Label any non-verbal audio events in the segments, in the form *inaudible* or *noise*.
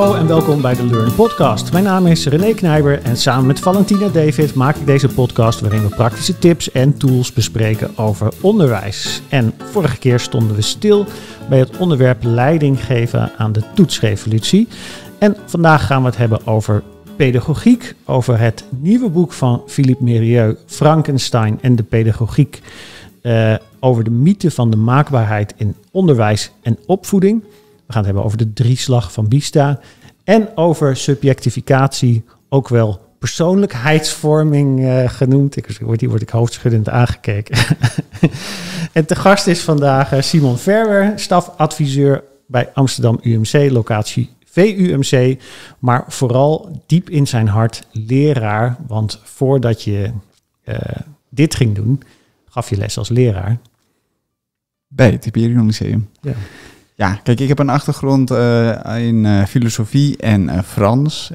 Hallo en welkom bij de Learn Podcast. Mijn naam is René Knijber en samen met Valentina David maak ik deze podcast waarin we praktische tips en tools bespreken over onderwijs. En vorige keer stonden we stil bij het onderwerp leiding geven aan de toetsrevolutie. En vandaag gaan we het hebben over pedagogiek, over het nieuwe boek van Philippe Mérieux, Frankenstein en de pedagogiek. Uh, over de mythe van de maakbaarheid in onderwijs en opvoeding. We gaan het hebben over de drieslag van Bista. En over subjectificatie, ook wel persoonlijkheidsvorming uh, genoemd. Ik, hier word ik hoofdschuddend aangekeken. *laughs* en te gast is vandaag uh, Simon Verwer, stafadviseur bij Amsterdam UMC, locatie VUMC. Maar vooral diep in zijn hart leraar. Want voordat je uh, dit ging doen, gaf je les als leraar. Bij het Hyperion Lyceum. Ja. Ja, kijk, ik heb een achtergrond uh, in uh, filosofie en uh, Frans.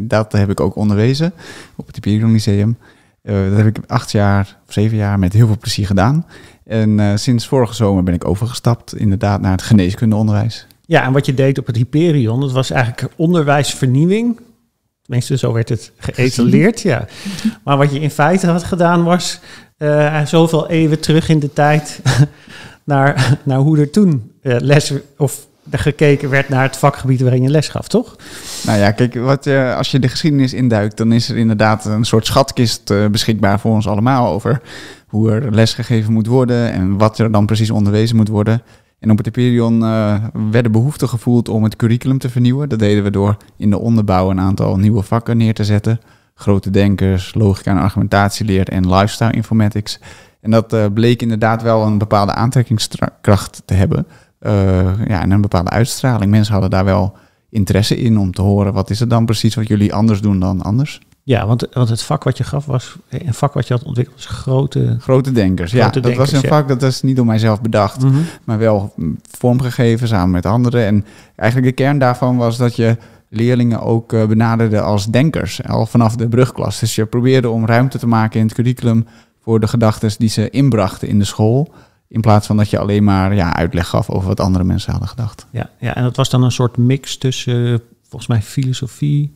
dat heb ik ook onderwezen op het Hyperion Lyceum. dat heb ik acht jaar of zeven jaar met heel veel plezier gedaan. En sinds vorige zomer ben ik overgestapt inderdaad naar het geneeskundeonderwijs. Ja, en wat je deed op het Hyperion, dat was eigenlijk onderwijsvernieuwing. Tenminste, zo werd het geëtaleerd, ja. *laughs* Maar wat je in feite had gedaan was zoveel eeuwen terug in de tijd *laughs* naar, hoe er toen uh, les of gekeken werd naar het vakgebied waarin je les gaf, toch? Nou ja, kijk, wat, uh, als je de geschiedenis induikt, dan is er inderdaad een soort schatkist uh, beschikbaar voor ons allemaal over hoe er lesgegeven moet worden en wat er dan precies onderwezen moet worden. En op het Hyperion uh, werd de behoefte gevoeld om het curriculum te vernieuwen. Dat deden we door in de onderbouw een aantal nieuwe vakken neer te zetten. Grote denkers, logica en argumentatieleer en lifestyle informatics. En dat uh, bleek inderdaad wel een bepaalde aantrekkingskracht te hebben. Uh, ja, en een bepaalde uitstraling. Mensen hadden daar wel interesse in om te horen wat is het dan precies wat jullie anders doen dan anders. Ja, want, want het vak wat je gaf was een vak wat je had ontwikkeld was grote... Grote denkers, ja. dat was een vak dat is niet door mijzelf bedacht, mm -hmm. maar wel vormgegeven samen met anderen. En eigenlijk de kern daarvan was dat je leerlingen ook uh, benaderde als denkers, al vanaf de brugklas. Dus je probeerde om ruimte te maken in het curriculum voor de gedachten die ze inbrachten in de school. In plaats van dat je alleen maar ja, uitleg gaf over wat andere mensen hadden gedacht. Ja, ja en dat was dan een soort mix tussen volgens mij filosofie,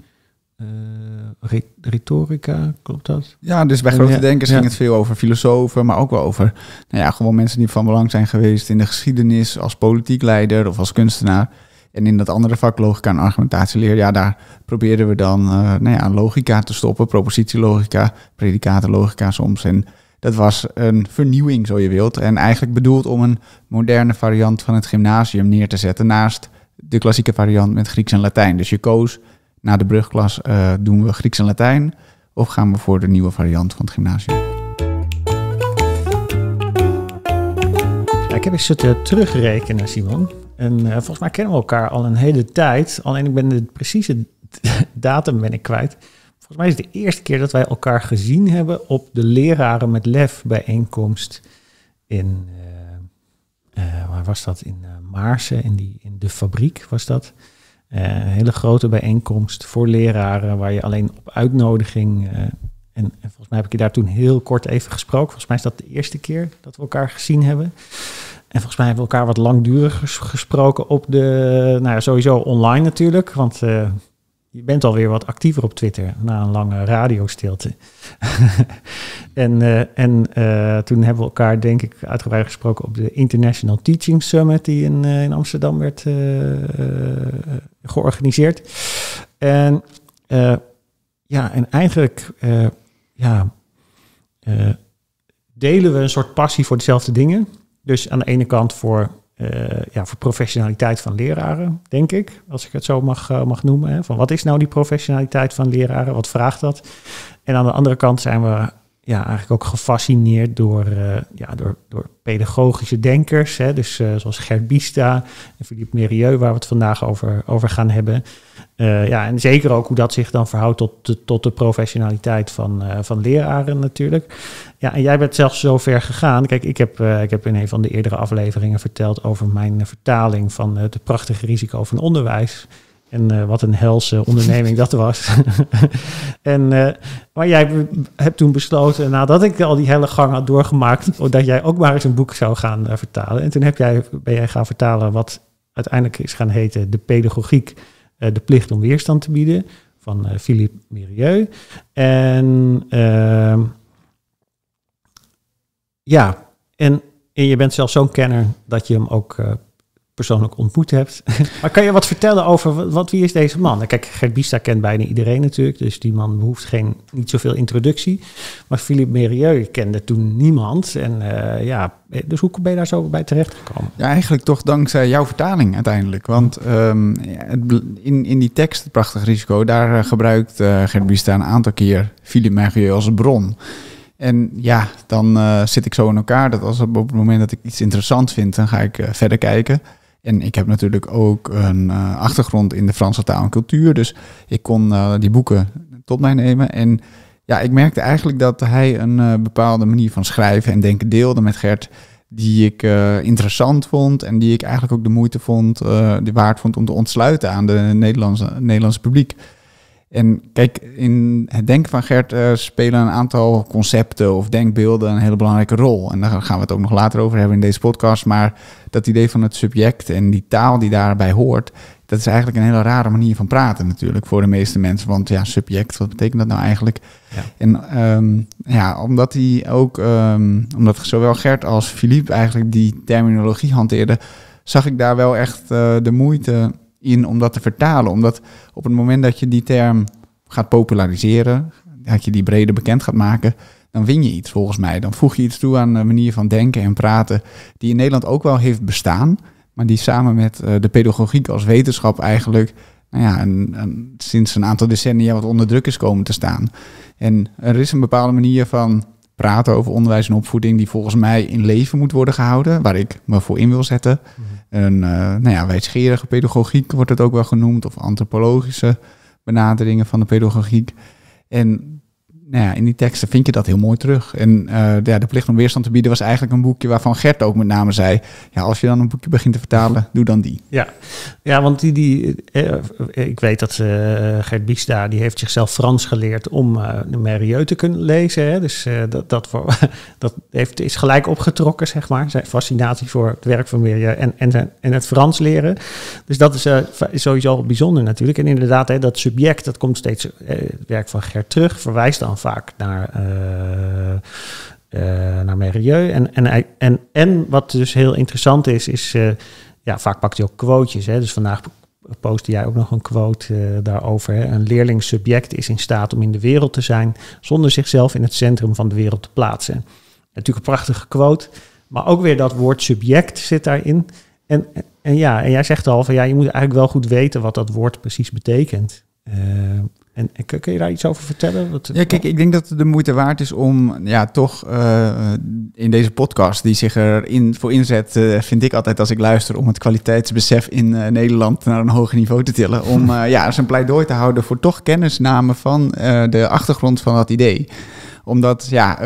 uh, retorica, klopt dat? Ja, dus bij grote denkers ging het veel over filosofen, maar ook wel over nou ja, gewoon mensen die van belang zijn geweest in de geschiedenis als politiek leider of als kunstenaar. En in dat andere vak, logica en argumentatieleer, ja, daar probeerden we dan uh, nou ja, logica te stoppen, propositielogica, predicatenlogica soms. En dat was een vernieuwing, zo je wilt. En eigenlijk bedoeld om een moderne variant van het gymnasium neer te zetten naast de klassieke variant met Grieks en Latijn. Dus je koos na de brugklas, uh, doen we Grieks en Latijn of gaan we voor de nieuwe variant van het gymnasium? Ik heb eens zitten terugrekenen, Simon. En uh, volgens mij kennen we elkaar al een hele tijd. Alleen ik ben de precieze *laughs* datum ben ik kwijt. Volgens mij is het de eerste keer dat wij elkaar gezien hebben op de leraren met lef bijeenkomst in uh, uh, waar was dat? In Maarsen, in, die, in de fabriek was dat. een hele grote bijeenkomst voor leraren waar je alleen op uitnodiging. En, en, volgens mij heb ik je daar toen heel kort even gesproken. Volgens mij is dat de eerste keer dat we elkaar gezien hebben. En volgens mij hebben we elkaar wat langduriger gesproken op de, nou ja, sowieso online natuurlijk, want uh, je bent alweer wat actiever op Twitter na een lange radiostilte. *laughs* en uh, en uh, toen hebben we elkaar denk ik uitgebreid gesproken op de International Teaching Summit die in, in Amsterdam werd georganiseerd. En ja, en eigenlijk ja, delen we een soort passie voor dezelfde dingen. Dus aan de ene kant voor, uh, ja, voor professionaliteit van leraren, denk ik, als ik het zo mag, uh, mag noemen. Van wat is nou die professionaliteit van leraren? Wat vraagt dat? En aan de andere kant zijn we ja, eigenlijk ook gefascineerd door, uh, ja, door, door pedagogische denkers. Hè? Dus uh, zoals Gert Bista en Philippe Mérieux, waar we het vandaag over, over gaan hebben. Uh, ja, en zeker ook hoe dat zich dan verhoudt tot de, tot de professionaliteit van, van leraren natuurlijk. Ja, en jij bent zelfs zo ver gegaan. Kijk, ik heb, ik heb in een van de eerdere afleveringen verteld over mijn vertaling van het prachtige risico van onderwijs. En uh, wat een helse onderneming dat was. *laughs* en, uh, maar jij hebt toen besloten, nadat ik al die hele gang had doorgemaakt, dat jij ook maar eens een boek zou gaan uh, vertalen. En toen heb jij, ben jij gaan vertalen wat uiteindelijk is gaan heten De Pedagogiek De plicht om weerstand te bieden van Philippe Mérieux. En ehm, ja, en, en je bent zelf zo'n kenner dat je hem ook persoonlijk ontmoet hebt. *laughs* maar kan je wat vertellen over wat, wie is deze man? Kijk, Gert Bista kent bijna iedereen natuurlijk, dus die man behoeft geen, niet zoveel introductie. Maar Philippe Mérieux kende toen niemand. En uh, ja, dus hoe ben je daar zo bij terecht gekomen? Ja, eigenlijk toch dankzij jouw vertaling uiteindelijk. Want um, in, in die tekst, het prachtig risico, daar uh, gebruikt uh, Gert Bista een aantal keer Philippe Mérieux als bron. En ja, dan zit ik zo in elkaar dat als op het moment dat ik iets interessant vind, dan ga ik verder kijken. En ik heb natuurlijk ook een uh, achtergrond in de Franse taal en cultuur. Dus ik kon uh, die boeken tot mij nemen. En ja, ik merkte eigenlijk dat hij een uh, bepaalde manier van schrijven en denken deelde met Gert. Die ik interessant vond en die ik eigenlijk ook de moeite vond, de waard vond om te ontsluiten aan de Nederlandse, Nederlandse publiek. En kijk, in het denken van Gert uh, spelen een aantal concepten of denkbeelden een hele belangrijke rol. En daar gaan we het ook nog later over hebben in deze podcast. Maar dat idee van het subject en die taal die daarbij hoort, dat is eigenlijk een hele rare manier van praten natuurlijk voor de meeste mensen. Want ja, subject, wat betekent dat nou eigenlijk? Ja. En um, ja, omdat hij ook, um, omdat zowel Gert als Philippe eigenlijk die terminologie hanteerden, zag ik daar wel echt uh, de moeite in om dat te vertalen. Omdat op het moment dat je die term gaat populariseren, dat je die breder bekend gaat maken, dan win je iets volgens mij. Dan voeg je iets toe aan de manier van denken en praten, die in Nederland ook wel heeft bestaan, maar die samen met uh, de pedagogiek als wetenschap eigenlijk nou ja, een, een, sinds een aantal decennia wat onder druk is komen te staan. En er is een bepaalde manier van praten over onderwijs en opvoeding die volgens mij in leven moet worden gehouden, waar ik me voor in wil zetten. Mhm. Een uh, nou ja, wijsgerige pedagogiek wordt het ook wel genoemd, of antropologische benaderingen van de pedagogiek. En nou ja, in die teksten vind je dat heel mooi terug. En uh, ja, De Plicht om Weerstand te bieden was eigenlijk een boekje waarvan Gert ook met name zei... ja, als je dan een boekje begint te vertalen, doe dan die. Ja, ja want die, die, eh, ik weet dat Gert Biesta, die heeft zichzelf Frans geleerd om uh, de Merieux te kunnen lezen. Hè? Dus dat, dat, voor, *laughs* dat heeft, is gelijk opgetrokken, zeg maar. Zijn fascinatie voor het werk van Merieux en, en, en het Frans leren. Dus dat is sowieso bijzonder natuurlijk. En inderdaad, hè, dat subject, dat komt steeds, het werk van Gert terug, verwijst dan vaak naar, uh, uh, naar Merieux. En, en, en, en wat dus heel interessant is, is uh, ja, vaak pakt hij ook quotejes. Hè? Dus vandaag postte jij ook nog een quote daarover. Hè? Een leerling-subject is in staat om in de wereld te zijn zonder zichzelf in het centrum van de wereld te plaatsen. Natuurlijk een prachtige quote, maar ook weer dat woord subject zit daarin. En, en ja, en jij zegt al van ja, je moet eigenlijk wel goed weten wat dat woord precies betekent. En, kun je daar iets over vertellen? Wat, ja, kijk, ik denk dat het de moeite waard is om ja, toch uh, in deze podcast die zich erin voor inzet, uh, vind ik altijd als ik luister, om het kwaliteitsbesef in uh, Nederland naar een hoger niveau te tillen. Om *laughs* ja, zijn pleidooi te houden voor toch kennisname van de achtergrond van dat idee omdat, ja,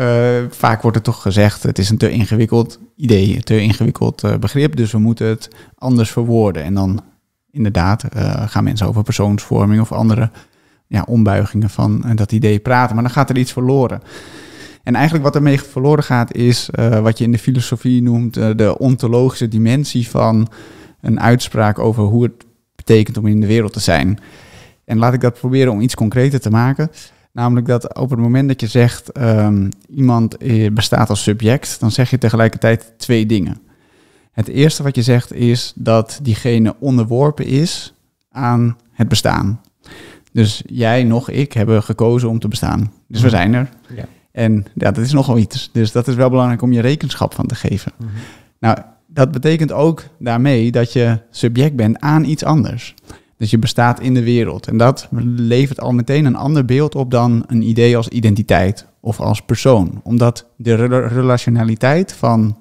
vaak wordt er toch gezegd, het is een te ingewikkeld idee, een te ingewikkeld begrip, dus we moeten het anders verwoorden. En dan inderdaad gaan mensen over persoonsvorming of andere ja, ombuigingen van uh, dat idee praten. Maar dan gaat er iets verloren. En eigenlijk wat ermee verloren gaat is uh, wat je in de filosofie noemt uh, de ontologische dimensie van een uitspraak over hoe het betekent om in de wereld te zijn. En laat ik dat proberen om iets concreter te maken. Namelijk dat op het moment dat je zegt um, iemand bestaat als subject, dan zeg je tegelijkertijd twee dingen. Het eerste wat je zegt is dat diegene onderworpen is aan het bestaan. Dus jij, nog ik, hebben gekozen om te bestaan. Dus we mhm. zijn er. Ja. En ja, dat is nogal iets. Dus dat is wel belangrijk om je rekenschap van te geven. Mhm. Nou, dat betekent ook daarmee dat je subject bent aan iets anders. Dus je bestaat in de wereld. En dat levert al meteen een ander beeld op dan een idee als identiteit of als persoon. Omdat de relationaliteit van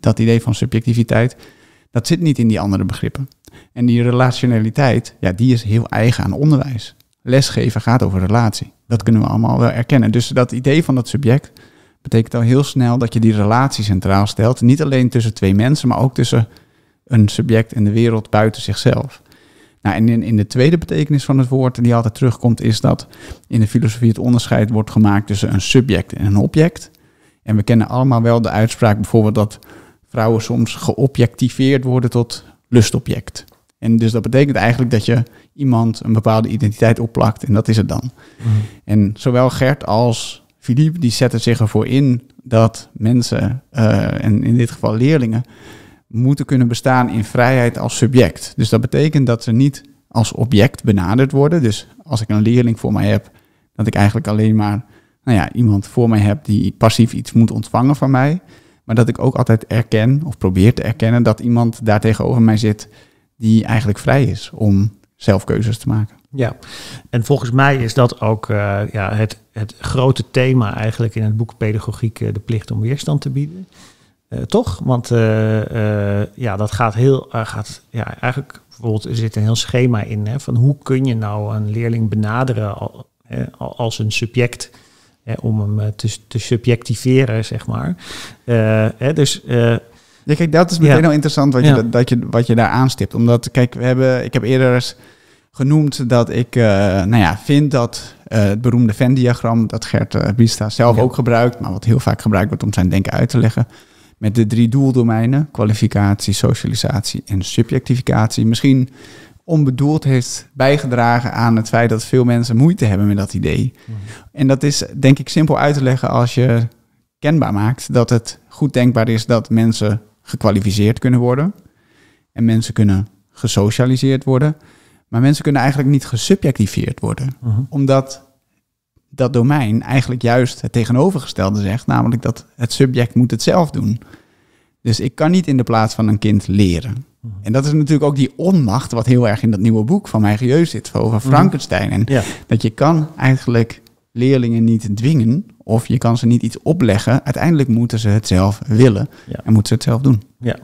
dat idee van subjectiviteit, dat zit niet in die andere begrippen. En die relationaliteit, ja, die is heel eigen aan onderwijs. Lesgeven gaat over relatie. Dat kunnen we allemaal wel erkennen. Dus dat idee van dat subject betekent al heel snel dat je die relatie centraal stelt. Niet alleen tussen twee mensen, maar ook tussen een subject en de wereld buiten zichzelf. Nou, en in, in de tweede betekenis van het woord, die altijd terugkomt, is dat in de filosofie het onderscheid wordt gemaakt tussen een subject en een object. En we kennen allemaal wel de uitspraak bijvoorbeeld dat vrouwen soms geobjectiveerd worden tot lustobject. En dus dat betekent eigenlijk dat je iemand een bepaalde identiteit opplakt en dat is het dan. Mhm. En zowel Gert als Philippe die zetten zich ervoor in dat mensen, eh, en in dit geval leerlingen, moeten kunnen bestaan in vrijheid als subject. Dus dat betekent dat ze niet als object benaderd worden. Dus als ik een leerling voor mij heb, dat ik eigenlijk alleen maar nou ja, iemand voor mij heb die passief iets moet ontvangen van mij. Maar dat ik ook altijd erken of probeer te erkennen dat iemand daar tegenover mij zit die eigenlijk vrij is om zelf keuzes te maken. Ja, en volgens mij is dat ook uh, ja, het, het grote thema eigenlijk in het boek Pedagogiek, uh, de plicht om weerstand te bieden. Uh, toch? Want ja, dat gaat heel, gaat, ja, eigenlijk bijvoorbeeld, er zit een heel schema in hè, van hoe kun je nou een leerling benaderen als een subject hè, om hem te, te subjectiveren, zeg maar. hè, dus ja, kijk, dat is meteen ja. al interessant wat, je, dat, je, wat je daar aanstipt. Omdat, kijk, we hebben, ik heb eerder eens genoemd dat ik uh, nou ja, vind dat uh, het beroemde Venn-diagram, dat Gert uh, Bista zelf ja. ook gebruikt, maar wat heel vaak gebruikt wordt om zijn denken uit te leggen, met de drie doeldomeinen, kwalificatie, socialisatie en subjectificatie, misschien onbedoeld heeft bijgedragen aan het feit dat veel mensen moeite hebben met dat idee. Mm. En dat is denk ik simpel uit te leggen als je kenbaar maakt dat het goed denkbaar is dat mensen gekwalificeerd kunnen worden en mensen kunnen gesocialiseerd worden. Maar mensen kunnen eigenlijk niet gesubjectiveerd worden, -huh. omdat dat domein eigenlijk juist het tegenovergestelde zegt, namelijk dat het subject moet het zelf doen. Dus ik kan niet in de plaats van een kind leren. En dat is natuurlijk ook die onmacht, wat heel erg in dat nieuwe boek van mijn Jeus zit, over Frankenstein. En ja. dat je kan eigenlijk leerlingen niet dwingen, of je kan ze niet iets opleggen. Uiteindelijk moeten ze het zelf willen ja. en moeten ze het zelf doen. Ja,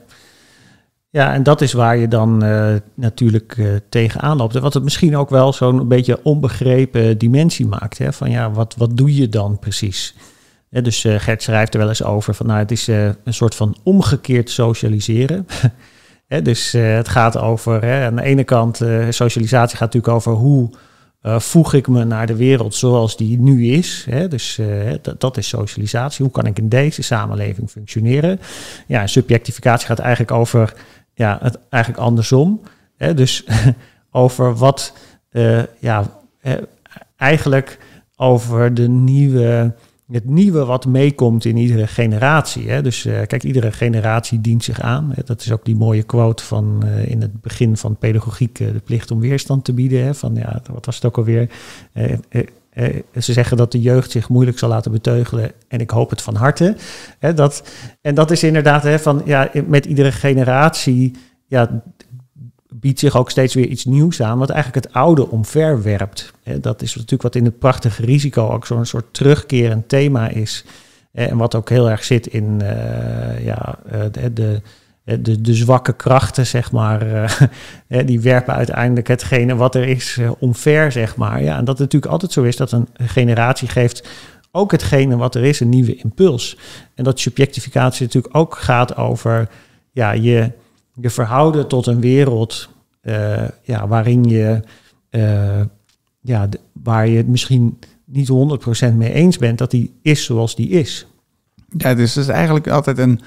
ja, en dat is waar je dan uh, natuurlijk uh, tegenaan loopt. En wat het misschien ook wel zo'n beetje onbegrepen dimensie maakt. Hè? Van ja, wat, wat doe je dan precies? Ja, dus uh, Gert schrijft er wel eens over van nou, het is een soort van omgekeerd socialiseren. *laughs* dus het gaat over, aan de ene kant, socialisatie gaat natuurlijk over hoe voeg ik me naar de wereld zoals die nu is. Dus dat, is socialisatie. Hoe kan ik in deze samenleving functioneren? Ja, subjectificatie gaat eigenlijk over ja, het eigenlijk andersom. Dus *laughs* over wat, ja, eigenlijk over de nieuwe, het nieuwe wat meekomt in iedere generatie. Hè? Dus uh, kijk, iedere generatie dient zich aan. Hè? Dat is ook die mooie quote van uh, in het begin van pedagogiek, de plicht om weerstand te bieden. Hè? Van ja, wat was het ook alweer? Eh, ze zeggen dat de jeugd zich moeilijk zal laten beteugelen. En ik hoop het van harte. Hè, dat, en dat is inderdaad hè, van ja, met iedere generatie ja, biedt zich ook steeds weer iets nieuws aan, wat eigenlijk het oude omverwerpt. Dat is natuurlijk wat in het prachtige risico ook zo'n soort terugkerend thema is. En wat ook heel erg zit in uh, ja, de, de de, de zwakke krachten, zeg maar, *laughs* die werpen uiteindelijk hetgene wat er is omver, zeg maar. Ja, en dat het natuurlijk altijd zo is dat een generatie geeft ook hetgene wat er is een nieuwe impuls. En dat subjectificatie natuurlijk ook gaat over ja, je, je verhouden tot een wereld uh, ja, waarin je, ja, de, waar je het misschien niet 100% mee eens bent, dat die is zoals die is. Ja, dus het is eigenlijk altijd een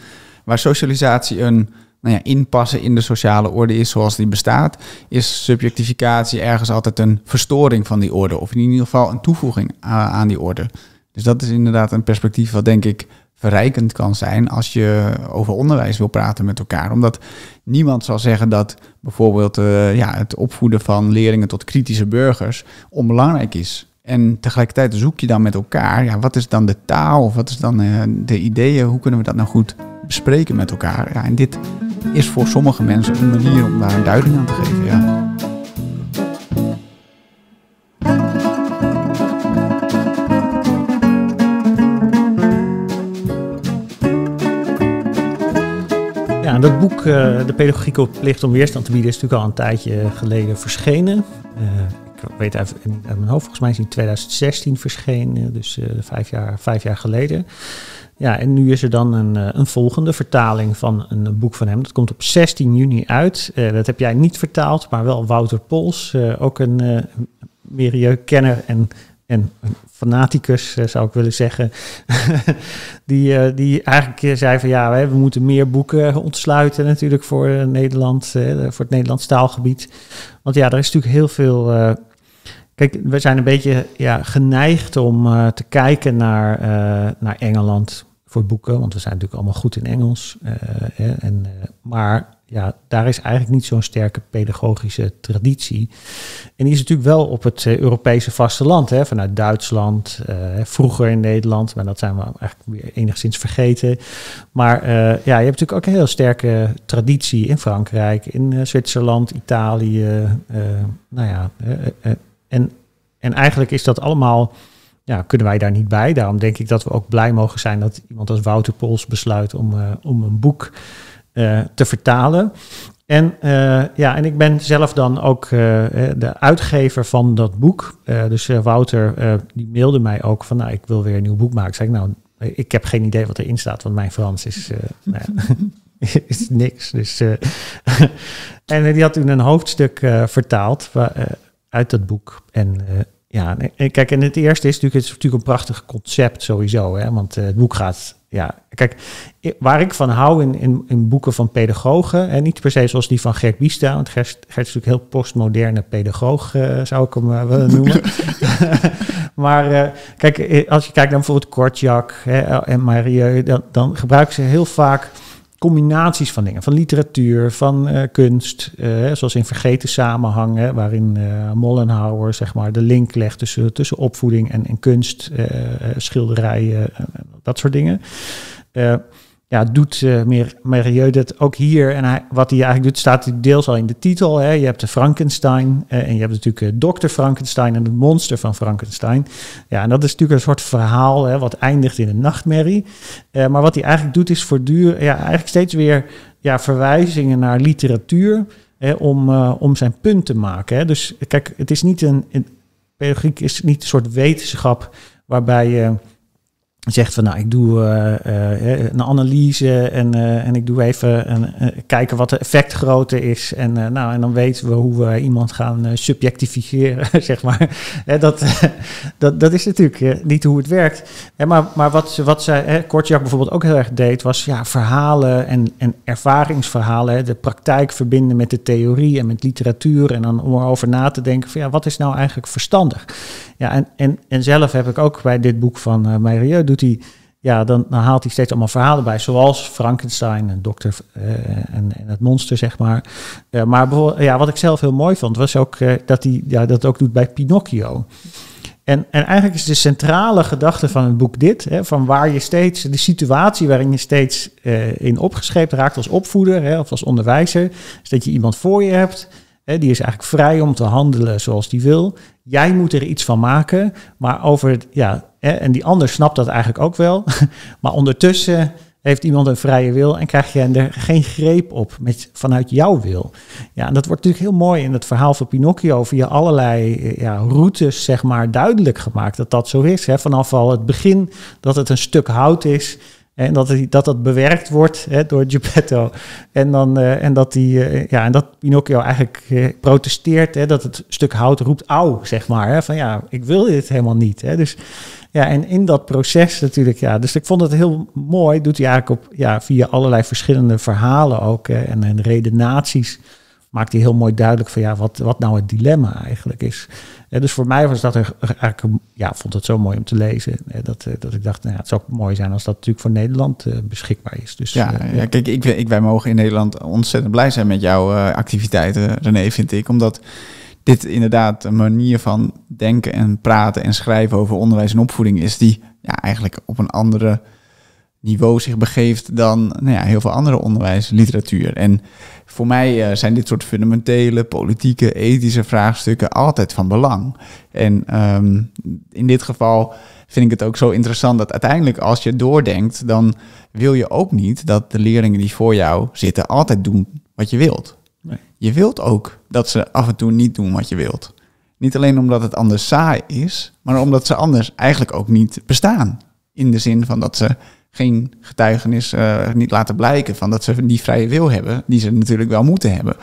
waar socialisatie een nou ja, inpassen in de sociale orde is zoals die bestaat, is subjectificatie ergens altijd een verstoring van die orde. Of in ieder geval een toevoeging aan die orde. Dus dat is inderdaad een perspectief wat denk ik verrijkend kan zijn als je over onderwijs wil praten met elkaar. Omdat niemand zal zeggen dat bijvoorbeeld uh, ja, het opvoeden van leerlingen tot kritische burgers onbelangrijk is. En tegelijkertijd zoek je dan met elkaar, ja, wat is dan de taal of wat is dan uh, de ideeën, hoe kunnen we dat nou goed bespreken met elkaar? Ja, en dit is voor sommige mensen een manier om daar een duiding aan te geven. Ja. Dat boek, uh, De Pedagogiek Plicht om Weerstand te bieden, is natuurlijk al een tijdje geleden verschenen. Uh, ik weet even uit mijn hoofd, volgens mij is in 2016 verschenen, dus uh, vijf, jaar, vijf jaar geleden. Ja, en nu is er dan een, een volgende vertaling van een boek van hem. Dat komt op 16 juni uit. Dat heb jij niet vertaald, maar wel Wouter Pols, ook een uh, kenner en en fanaticus, zou ik willen zeggen, *laughs* die, die eigenlijk zei van ja, we moeten meer boeken ontsluiten natuurlijk voor Nederland, voor het Nederlands taalgebied. Want ja, er is natuurlijk heel veel Kijk, we zijn een beetje ja, geneigd om te kijken naar, naar Engeland voor boeken, want we zijn natuurlijk allemaal goed in Engels. En, maar ja, daar is eigenlijk niet zo'n sterke pedagogische traditie. En die is natuurlijk wel op het Europese vasteland, hè, vanuit Duitsland, vroeger in Nederland, maar dat zijn we eigenlijk weer enigszins vergeten. Maar ja, je hebt natuurlijk ook een heel sterke traditie in Frankrijk, in Zwitserland, Italië, nou ja en, en eigenlijk is dat allemaal, ja, kunnen wij daar niet bij. Daarom denk ik dat we ook blij mogen zijn dat iemand als Wouter Pols besluit om, om een boek te vertalen. En, uh, ja, en ik ben zelf dan ook de uitgever van dat boek. dus Wouter die mailde mij ook van, nou, ik wil weer een nieuw boek maken. Ik zei, nou, ik heb geen idee wat erin staat, want mijn Frans is, *laughs* nou ja, *laughs* is niks. Dus, *laughs* en die had toen een hoofdstuk vertaald uit dat boek. En ja, en kijk, en het eerste is natuurlijk, het is natuurlijk een prachtig concept sowieso. Hè? Want uh, het boek gaat, ja, kijk, waar ik van hou in, in, boeken van pedagogen, en niet per se zoals die van Gert Biesta, want Gert, Gert is natuurlijk heel postmoderne pedagoog, uh, zou ik hem willen noemen. *laughs* maar kijk, als je kijkt naar bijvoorbeeld Kortjak hè, en Marie, dan, dan gebruiken ze heel vaak combinaties van dingen, van literatuur, van uh, kunst, uh, zoals in Vergeten Samenhangen, waarin uh, Mollenhauer zeg maar, de link legt tussen, tussen opvoeding en, en kunst, schilderijen, dat soort dingen ja, doet uh, meer Merieux dat ook hier. En wat hij eigenlijk doet, staat deels al in de titel. Hè. Je hebt de Frankenstein uh, en je hebt natuurlijk uh, Dokter Frankenstein en het monster van Frankenstein. Ja, en dat is natuurlijk een soort verhaal hè, wat eindigt in een nachtmerrie. maar wat hij eigenlijk doet, is voortdurend, ja, eigenlijk steeds weer ja, verwijzingen naar literatuur hè, om, om zijn punt te maken. Hè. Dus kijk, het is niet een, een pedagogiek is niet een soort wetenschap waarbij je zegt van nou, ik doe uh, uh, een analyse en, en ik doe even een, kijken wat de effectgrootte is. En, nou, en dan weten we hoe we iemand gaan subjectificeren, *laughs* zeg maar. dat, *laughs* dat, dat is natuurlijk niet hoe het werkt. maar, maar wat, wat zij, Kortjak bijvoorbeeld ook heel erg deed, was ja, verhalen en, en ervaringsverhalen. de praktijk verbinden met de theorie en met literatuur. En dan om erover na te denken van ja, wat is nou eigenlijk verstandig? Ja, en, en, en zelf heb ik ook bij dit boek van uh, Meyrieux, hij, ja, dan, dan, haalt hij steeds allemaal verhalen bij, zoals Frankenstein en Dokter uh, en, en, het monster, zeg maar. Uh, maar ja, wat ik zelf heel mooi vond, was ook dat hij ja, dat ook doet bij Pinocchio. En, en eigenlijk is de centrale gedachte van het boek dit, hè, van waar je steeds, de situatie waarin je steeds in opgescheept raakt als opvoeder hè, of als onderwijzer, is dat je iemand voor je hebt die is eigenlijk vrij om te handelen zoals die wil. Jij moet er iets van maken, maar over ja, en die ander snapt dat eigenlijk ook wel. *laughs* Maar ondertussen heeft iemand een vrije wil en krijg je er geen greep op met, vanuit jouw wil. Ja, en dat wordt natuurlijk heel mooi in het verhaal van Pinocchio via allerlei ja, routes, zeg maar, duidelijk gemaakt dat dat zo is. Hè. Vanaf al het begin dat het een stuk hout is en dat, dat bewerkt wordt hè, door Geppetto. En, dan, uh, en, dat die, uh, ja, en dat Pinocchio eigenlijk uh, protesteert. Hè, dat het stuk hout roept auw, zeg maar. Hè, van ja, ik wil dit helemaal niet. Hè. Dus ja, en in dat proces natuurlijk, ja. Dus ik vond het heel mooi. Doet hij eigenlijk op, ja, via allerlei verschillende verhalen ook. en, en redenaties maakt hij heel mooi duidelijk van ja, wat, wat nou het dilemma eigenlijk is. dus voor mij was dat er, eigenlijk, ja, vond het zo mooi om te lezen. dat, eh, dat ik dacht, nou ja, het zou ook mooi zijn als dat natuurlijk voor Nederland beschikbaar is. Dus, ja, uh, ja, kijk, ik, ik, wij mogen in Nederland ontzettend blij zijn met jouw activiteiten, René, vind ik. Omdat dit inderdaad een manier van denken en praten en schrijven over onderwijs en opvoeding is die ja, eigenlijk op een andere niveau zich begeeft dan nou ja, heel veel andere onderwijsliteratuur. En voor mij uh, zijn dit soort fundamentele, politieke, ethische vraagstukken altijd van belang. En um, in dit geval vind ik het ook zo interessant dat uiteindelijk als je doordenkt, dan wil je ook niet dat de leerlingen die voor jou zitten altijd doen wat je wilt. Nee. Je wilt ook dat ze af en toe niet doen wat je wilt. Niet alleen omdat het anders saai is, maar omdat ze anders eigenlijk ook niet bestaan. In de zin van dat ze geen getuigenis uh, niet laten blijken van dat ze die vrije wil hebben, die ze natuurlijk wel moeten hebben.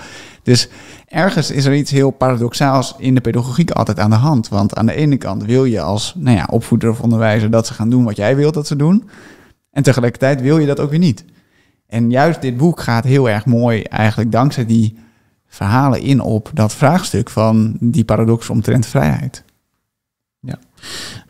Dus ergens is er iets heel paradoxaals in de pedagogiek altijd aan de hand. Want aan de ene kant wil je als nou ja, opvoeder of onderwijzer dat ze gaan doen wat jij wilt dat ze doen. En tegelijkertijd wil je dat ook weer niet. En juist dit boek gaat heel erg mooi, eigenlijk dankzij die verhalen in op dat vraagstuk van die paradox omtrent vrijheid.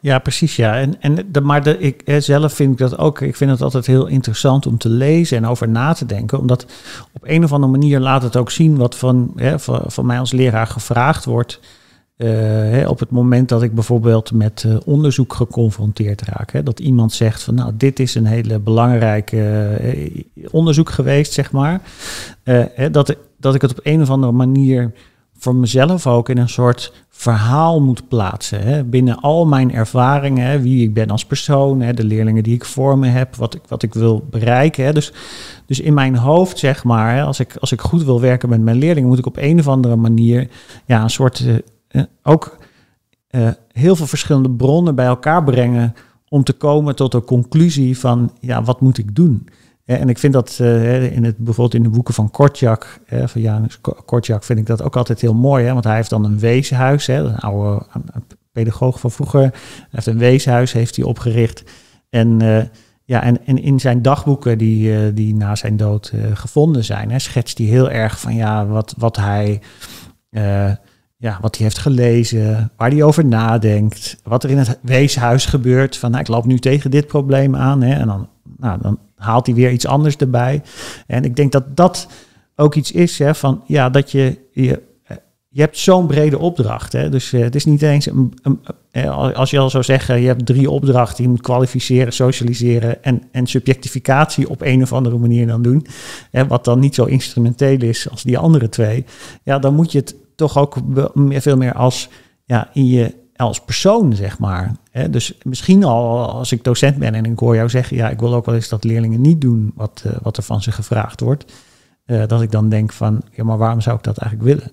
Ja, precies. Ja. En, en de, maar de, ik zelf vind ik dat ook. Ik vind het altijd heel interessant om te lezen en over na te denken. Omdat op een of andere manier laat het ook zien wat van, hè, van, van mij als leraar gevraagd wordt. Uh, op het moment dat ik bijvoorbeeld met uh, onderzoek geconfronteerd raak. Hè, dat iemand zegt van nou, dit is een hele belangrijke uh, onderzoek geweest, zeg maar. Hè, dat, dat ik het op een of andere manier voor mezelf ook in een soort verhaal moet plaatsen. Hè, binnen al mijn ervaringen, wie ik ben als persoon, hè, de leerlingen die ik voor me heb, wat ik, wat ik wil bereiken. Hè. Dus, dus in mijn hoofd, zeg maar, hè, als, ik, als ik goed wil werken met mijn leerlingen, moet ik op een of andere manier ja, een soort uh, ook uh, heel veel verschillende bronnen bij elkaar brengen om te komen tot een conclusie van ja, wat moet ik doen? En ik vind dat uh, in het, bijvoorbeeld in de boeken van Kortjak, van Janus Kortjak, vind ik dat ook altijd heel mooi. Hè? Want hij heeft dan een weeshuis, hè, een oude pedagoog van vroeger. Hij heeft een weeshuis heeft hij opgericht. En, uh, ja, en, en in zijn dagboeken die, die na zijn dood gevonden zijn, hè, schetst hij heel erg van ja, wat, wat hij ja, wat hij heeft gelezen, waar hij over nadenkt, wat er in het weeshuis gebeurt. Van nou, ik loop nu tegen dit probleem aan. Hè, en dan, nou, dan haalt hij weer iets anders erbij. En ik denk dat dat ook iets is hè, van ja, dat je, je, je hebt zo'n brede opdracht. Hè, dus uh, het is niet eens een, een, een, als je al zou zeggen, je hebt drie opdrachten, je moet kwalificeren, socialiseren en, en subjectificatie op een of andere manier dan doen. Hè, wat dan niet zo instrumenteel is als die andere twee. Ja, dan moet je het toch ook veel meer als ja, in je als persoon, zeg maar. Dus misschien al als ik docent ben en ik hoor jou zeggen, ja, ik wil ook wel eens dat leerlingen niet doen wat, uh, wat er van ze gevraagd wordt. Uh, dat ik dan denk van, ja, maar waarom zou ik dat eigenlijk willen?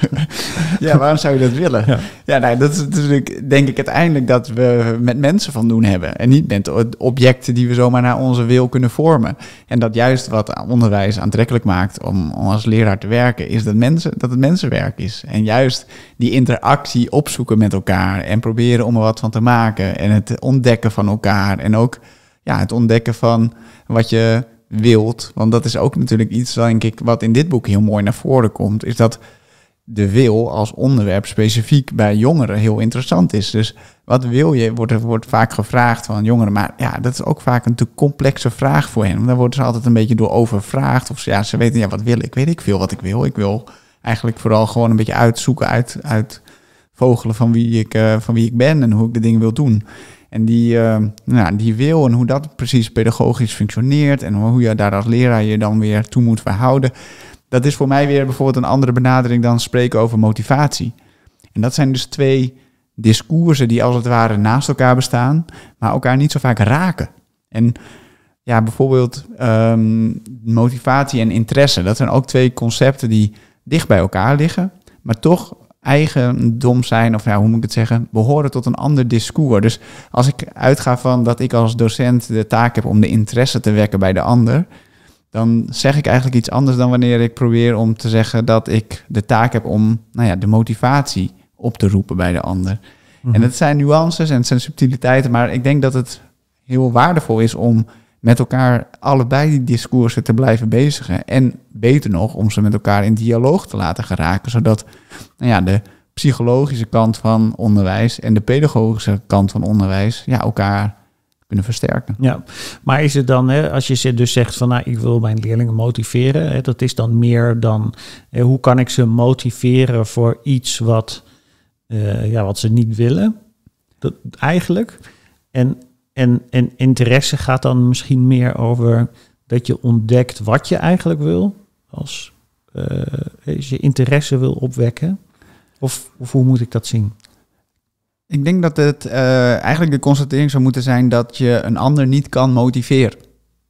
*laughs* ja, waarom zou je dat willen? Ja, ja nou, dat is natuurlijk, denk ik, uiteindelijk dat we met mensen van doen hebben. En niet met objecten die we zomaar naar onze wil kunnen vormen. En dat juist wat onderwijs aantrekkelijk maakt om, om als leraar te werken, is dat, mensen, dat het mensenwerk is. En juist die interactie opzoeken met elkaar en proberen om er wat van te maken. En het ontdekken van elkaar. En ook ja, het ontdekken van wat je wilt. Want dat is ook natuurlijk iets, denk ik, wat in dit boek heel mooi naar voren komt. Is dat de wil als onderwerp specifiek bij jongeren heel interessant is. Dus wat wil je, wordt, wordt vaak gevraagd van jongeren. Maar ja, dat is ook vaak een te complexe vraag voor hen. Daar worden ze altijd een beetje door overvraagd. Of ja, ze weten, ja, wat wil ik? Weet ik veel wat ik wil. Ik wil eigenlijk vooral gewoon een beetje uitzoeken, uit, uit vogelen van wie, ik, uh, van wie ik ben en hoe ik de dingen wil doen. En die, uh, nou, die wil en hoe dat precies pedagogisch functioneert en hoe je daar als leraar je dan weer toe moet verhouden. Dat is voor mij weer bijvoorbeeld een andere benadering dan spreken over motivatie. En dat zijn dus twee discoursen die als het ware naast elkaar bestaan, maar elkaar niet zo vaak raken. En ja, bijvoorbeeld um, motivatie en interesse, dat zijn ook twee concepten die dicht bij elkaar liggen, maar toch eigendom zijn, of ja, hoe moet ik het zeggen, behoren tot een ander discours. Dus als ik uitga van dat ik als docent de taak heb om de interesse te wekken bij de ander, dan zeg ik eigenlijk iets anders dan wanneer ik probeer om te zeggen dat ik de taak heb om nou ja, de motivatie op te roepen bij de ander. En het mhm. zijn nuances en het zijn subtiliteiten, maar ik denk dat het heel waardevol is om met elkaar allebei die discoursen te blijven bezigen. En beter nog, om ze met elkaar in dialoog te laten geraken, zodat nou ja, de psychologische kant van onderwijs en de pedagogische kant van onderwijs ja, elkaar kunnen versterken. Ja, maar is het dan, hè, als je dus zegt van nou, ik wil mijn leerlingen motiveren, hè, dat is dan meer dan hoe kan ik ze motiveren voor iets wat, uh, ja, wat ze niet willen? Dat, eigenlijk. En en, en interesse gaat dan misschien meer over dat je ontdekt wat je eigenlijk wil. Als, uh, als je interesse wil opwekken. Of, of hoe moet ik dat zien? Ik denk dat het uh, eigenlijk de constatering zou moeten zijn dat je een ander niet kan motiveren.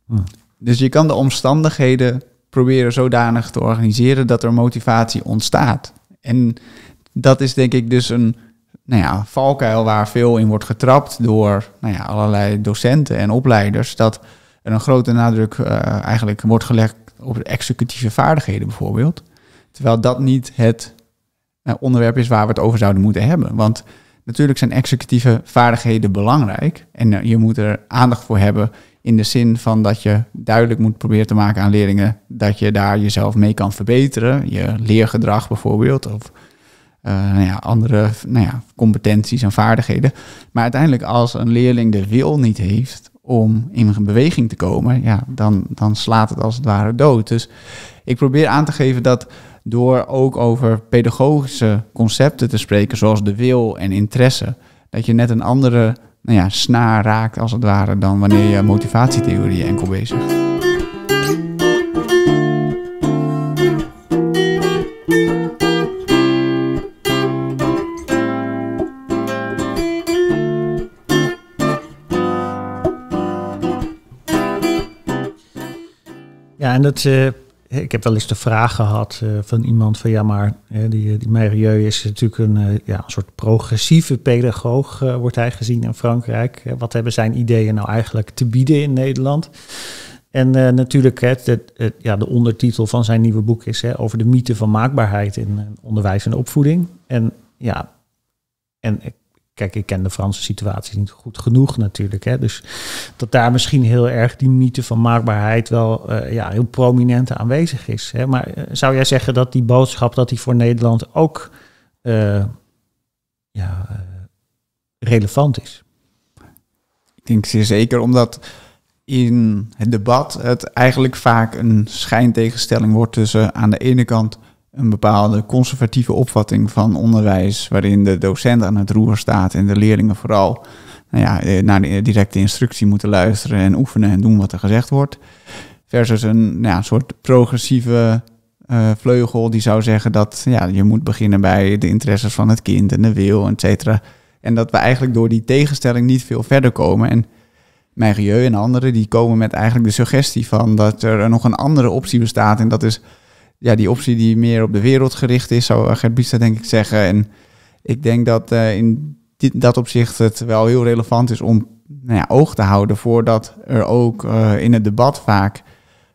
Hm. Dus je kan de omstandigheden proberen zodanig te organiseren dat er motivatie ontstaat. En dat is denk ik dus een nou ja, valkuil waar veel in wordt getrapt door nou ja, allerlei docenten en opleiders. Dat er een grote nadruk uh, eigenlijk wordt gelegd op executieve vaardigheden bijvoorbeeld. Terwijl dat niet het uh, onderwerp is waar we het over zouden moeten hebben. Want natuurlijk zijn executieve vaardigheden belangrijk. En uh, je moet er aandacht voor hebben in de zin van dat je duidelijk moet proberen te maken aan leerlingen dat je daar jezelf mee kan verbeteren. Je leergedrag bijvoorbeeld. Of uh, nou ja, andere nou ja, competenties en vaardigheden. Maar uiteindelijk als een leerling de wil niet heeft om in beweging te komen, ja, dan, dan slaat het als het ware dood. Dus ik probeer aan te geven dat door ook over pedagogische concepten te spreken, zoals de wil en interesse, dat je net een andere nou ja, snaar raakt als het ware dan wanneer je motivatietheorie enkel bezigt. En dat, uh, ik heb wel eens de vraag gehad uh, van iemand van ja, maar die, die Merieux is natuurlijk een, ja, een soort progressieve pedagoog, wordt hij gezien in Frankrijk. wat hebben zijn ideeën nou eigenlijk te bieden in Nederland? En natuurlijk, het, het, het, ja, de ondertitel van zijn nieuwe boek is hè, over de mythe van maakbaarheid in onderwijs en opvoeding. En ja, en Kijk, ik ken de Franse situatie niet goed genoeg natuurlijk. Hè? Dus dat daar misschien heel erg die mythe van maakbaarheid wel uh, ja, heel prominent aanwezig is. Hè? Maar uh, zou jij zeggen dat die boodschap dat die voor Nederland ook uh, ja, relevant is? Ik denk zeer zeker, omdat in het debat het eigenlijk vaak een schijntegenstelling wordt tussen aan de ene kant een bepaalde conservatieve opvatting van onderwijs, waarin de docent aan het roer staat en de leerlingen vooral nou ja, eh, naar de directe instructie moeten luisteren en oefenen en doen wat er gezegd wordt. Versus een nou ja, soort progressieve uh, vleugel die zou zeggen dat ja, je moet beginnen bij de interesses van het kind en de wil, et cetera. En dat we eigenlijk door die tegenstelling niet veel verder komen. En Meirieu en anderen die komen met eigenlijk de suggestie van dat er nog een andere optie bestaat en dat is ja, die optie die meer op de wereld gericht is, zou Gert Biester denk ik zeggen. En ik denk dat uh, in dit, dat opzicht het wel heel relevant is om nou ja, oog te houden voordat er ook uh, in het debat vaak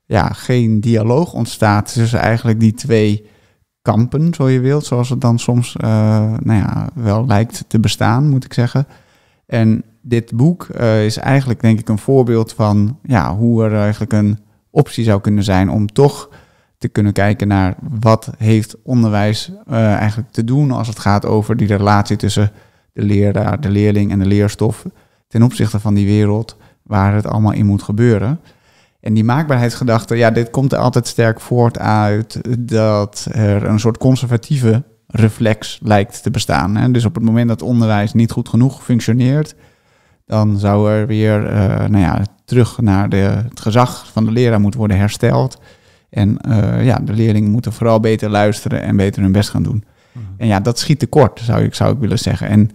ja, geen dialoog ontstaat tussen eigenlijk die twee kampen, zo je wilt, zoals het dan soms uh, nou ja, wel lijkt te bestaan, moet ik zeggen. En dit boek is eigenlijk denk ik een voorbeeld van ja, hoe er eigenlijk een optie zou kunnen zijn om toch te kunnen kijken naar wat heeft onderwijs uh, eigenlijk te doen als het gaat over die relatie tussen de leraar, de leerling en de leerstof ten opzichte van die wereld waar het allemaal in moet gebeuren. En die maakbaarheidsgedachte, ja, dit komt er altijd sterk voort uit dat er een soort conservatieve reflex lijkt te bestaan. Hè? Dus op het moment dat onderwijs niet goed genoeg functioneert, dan zou er weer uh, nou ja, terug naar de, het gezag van de leraar moeten worden hersteld. En uh, ja, de leerlingen moeten vooral beter luisteren en beter hun best gaan doen. Mhm. En ja, dat schiet tekort, zou ik, zou ik willen zeggen. En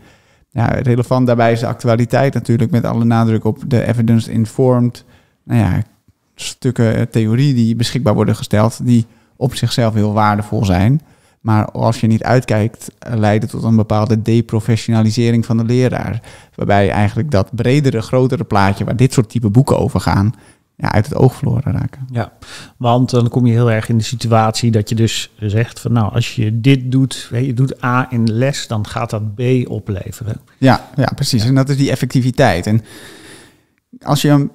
ja, relevant daarbij is de actualiteit natuurlijk met alle nadruk op de evidence-informed nou ja, stukken eh, theorie die beschikbaar worden gesteld, die op zichzelf heel waardevol zijn. Maar als je niet uitkijkt, eh, leidt het tot een bepaalde deprofessionalisering van de leraar. Waarbij eigenlijk dat bredere, grotere plaatje waar dit soort type boeken over gaan, ja, uit het oog verloren raken. Ja, want dan kom je heel erg in de situatie dat je dus zegt van nou, als je dit doet, je doet A in de les, dan gaat dat B opleveren. Ja, ja precies. En dat is die effectiviteit. En als je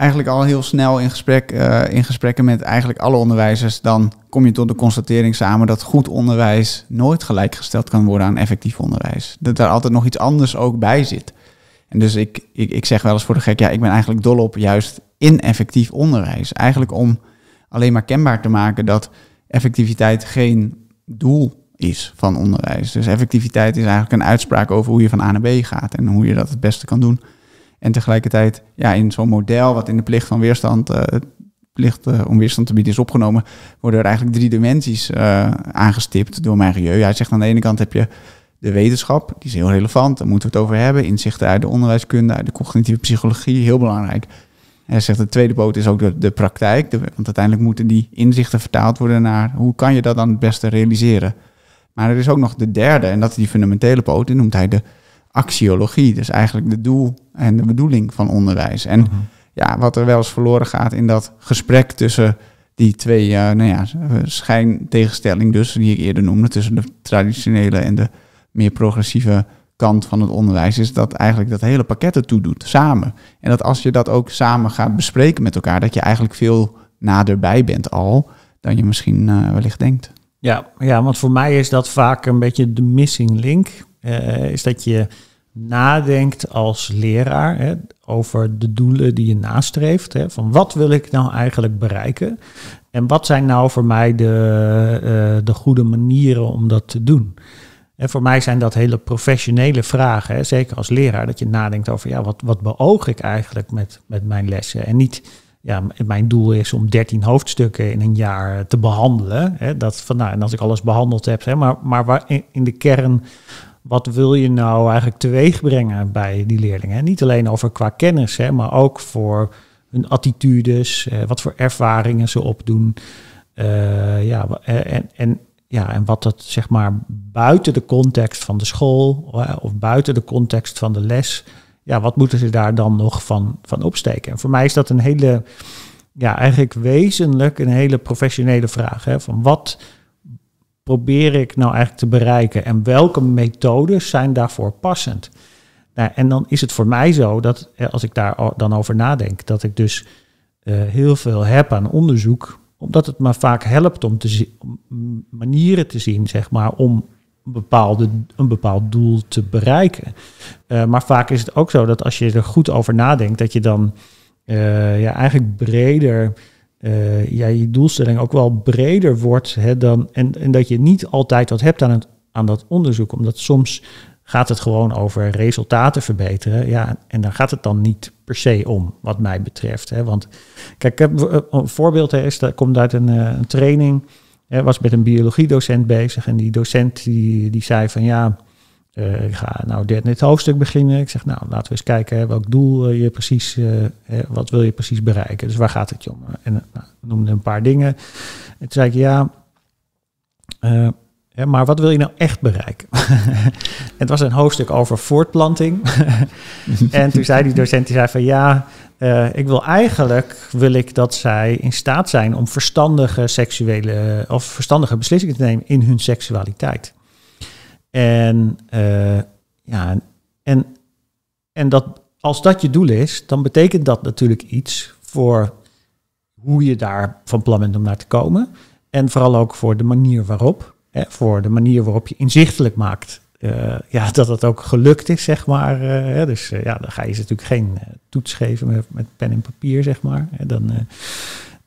eigenlijk al heel snel in, gesprek, uh, in gesprekken met eigenlijk alle onderwijzers, dan kom je tot de constatering samen dat goed onderwijs nooit gelijkgesteld kan worden aan effectief onderwijs. Dat daar altijd nog iets anders ook bij zit. En dus ik, ik, ik zeg wel eens voor de gek, ja, ik ben eigenlijk dol op juist ineffectief onderwijs. Eigenlijk om alleen maar kenbaar te maken dat effectiviteit geen doel is van onderwijs. Dus effectiviteit is eigenlijk een uitspraak over hoe je van A naar B gaat en hoe je dat het beste kan doen. En tegelijkertijd, ja, in zo'n model wat in de plicht van weerstand, uh, plicht uh, om weerstand te bieden is opgenomen, worden er eigenlijk drie dimensies uh, aangestipt door Marieu. Hij zegt aan de ene kant heb je de wetenschap, die is heel relevant, daar moeten we het over hebben. Inzichten uit de onderwijskunde, uit de cognitieve psychologie, heel belangrijk. Hij zegt de tweede poot is ook de, de praktijk, want uiteindelijk moeten die inzichten vertaald worden naar hoe kan je dat dan het beste realiseren. Maar er is ook nog de derde, en dat is die fundamentele poot, die noemt hij de axiologie. Dus eigenlijk de doel en de bedoeling van onderwijs. En Mhm. ja, wat er wel eens verloren gaat in dat gesprek tussen die twee, eh, nou ja, schijntegenstelling dus, die ik eerder noemde, tussen de traditionele en de meer progressieve kant van het onderwijs, is dat eigenlijk dat hele pakket ertoe doet, samen. En dat als je dat ook samen gaat bespreken met elkaar, dat je eigenlijk veel naderbij bent al, dan je misschien eh, wellicht denkt. Ja, ja, want voor mij is dat vaak een beetje de missing link. eh, is dat je nadenkt als leraar hè, over de doelen die je nastreeft. Hè, van wat wil ik nou eigenlijk bereiken? En wat zijn nou voor mij de, eh, de goede manieren om dat te doen? En voor mij zijn dat hele professionele vragen. Hè, zeker als leraar, dat je nadenkt over ja, wat, wat beoog ik eigenlijk met, met mijn lessen? En niet ja, mijn doel is om 13 hoofdstukken in een jaar te behandelen. Hè, dat van, nou, en als ik alles behandeld heb, hè, maar, maar waar in, de kern, wat wil je nou eigenlijk teweeg brengen bij die leerlingen? Niet alleen over qua kennis, hè, maar ook voor hun attitudes, eh, wat voor ervaringen ze opdoen. Eh, ja, eh, en, en, ja, en wat dat zeg maar buiten de context van de school of buiten de context van de les ja, wat moeten ze daar dan nog van, van opsteken? En voor mij is dat een hele, ja, eigenlijk wezenlijk een hele professionele vraag. Hè? Van wat probeer ik nou eigenlijk te bereiken en welke methodes zijn daarvoor passend? Nou, en dan is het voor mij zo dat als ik daar dan over nadenk, dat ik dus eh, heel veel heb aan onderzoek, omdat het me vaak helpt om, te om manieren te zien, zeg maar, om een, bepaalde, een bepaald doel te bereiken. Uh, maar vaak is het ook zo dat als je er goed over nadenkt, dat je dan uh, ja, eigenlijk breder, uh, je doelstelling ook wel breder wordt. Hè, dan, en, en dat je niet altijd wat hebt aan, het, aan dat onderzoek, omdat soms gaat het gewoon over resultaten verbeteren. Ja, en daar gaat het dan niet per se om, wat mij betreft. Hè. Want kijk, een voorbeeld is, dat komt uit een, uh, een training. Ik was met een biologiedocent bezig en die docent die, die zei van ja, uh, ik ga nou dit, hoofdstuk beginnen. Ik zeg nou, laten we eens kijken hè, welk doel je precies, wat wil je precies bereiken. Dus waar gaat het je om? En nou, noemde een paar dingen. En toen zei ik ja, maar wat wil je nou echt bereiken? *laughs* het was een hoofdstuk over voortplanting. *laughs* en toen zei die docent, die zei van ja, uh, ik wil eigenlijk wil ik dat zij in staat zijn om verstandige seksuele of verstandige beslissingen te nemen in hun seksualiteit. En uh, ja, en, en dat als dat je doel is, dan betekent dat natuurlijk iets voor hoe je daar van plan bent om naar te komen. En vooral ook voor de manier waarop. Hè, voor de manier waarop je inzichtelijk maakt uh, ja, *laughs* dat het ook gelukt is, zeg maar. Uh, dus uh, ja, dan ga je ze natuurlijk geen toets geven met, pen en papier, zeg maar. Dan,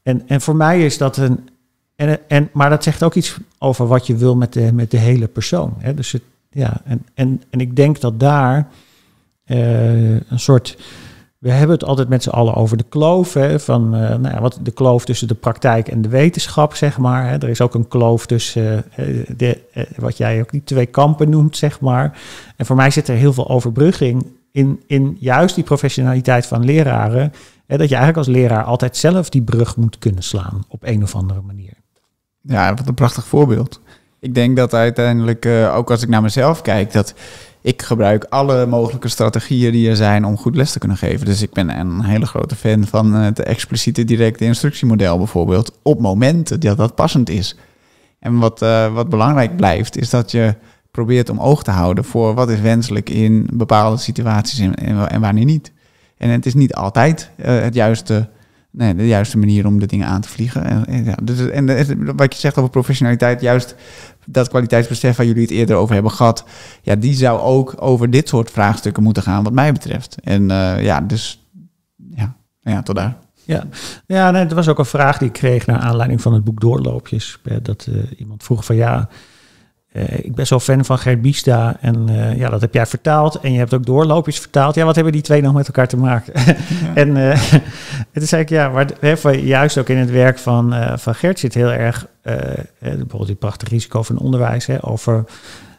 en, en voor mij is dat een. En, en, maar dat zegt ook iets over wat je wil met de, met de hele persoon. Hè? Dus het, ja, en, en, en ik denk dat daar een soort. We hebben het altijd met z'n allen over de kloof. Hè, van, uh, nou ja, wat de kloof tussen de praktijk en de wetenschap, zeg maar. Hè. Er is ook een kloof tussen uh, de, uh, wat jij ook die twee kampen noemt, zeg maar. En voor mij zit er heel veel overbrugging in, in juist die professionaliteit van leraren. Hè, dat je eigenlijk als leraar altijd zelf die brug moet kunnen slaan op een of andere manier. Ja, wat een prachtig voorbeeld. Ik denk dat uiteindelijk, ook als ik naar mezelf kijk, dat ik gebruik alle mogelijke strategieën die er zijn om goed les te kunnen geven. Dus ik ben een hele grote fan van het expliciete directe instructiemodel bijvoorbeeld, op momenten dat dat passend is. En wat, uh, wat belangrijk blijft, is dat je probeert om oog te houden voor wat is wenselijk in bepaalde situaties en, en, en wanneer niet. En het is niet altijd uh, het juiste nee, de juiste manier om de dingen aan te vliegen. En, ja, dus, en wat je zegt over professionaliteit, juist dat kwaliteitsbesef waar jullie het eerder over hebben gehad, ja, die zou ook over dit soort vraagstukken moeten gaan, wat mij betreft. En uh, ja, dus ja, ja, tot daar. Ja, ja nee, er was ook een vraag die ik kreeg naar aanleiding van het boek Doorloopjes. Dat uh, iemand vroeg van ja, ik ben zo fan van Gert Biesta en uh, ja, dat heb jij vertaald. En je hebt ook doorloopjes vertaald. Ja, wat hebben die twee nog met elkaar te maken? Ja. *laughs* en uh, toen zei ik, ja, maar hè, juist ook in het werk van, van Gert zit heel erg, bijvoorbeeld die prachtig risico van onderwijs, hè, over